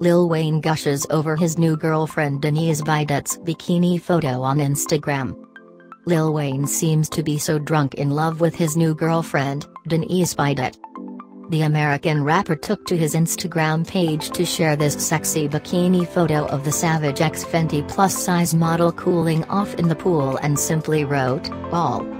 Lil Wayne gushes over his new girlfriend Denise Bidot's bikini photo on Instagram. Lil Wayne seems to be so drunk in love with his new girlfriend, Denise Videt. The American rapper took to his Instagram page to share this sexy bikini photo of the Savage X Fenty plus size model cooling off in the pool and simply wrote, All.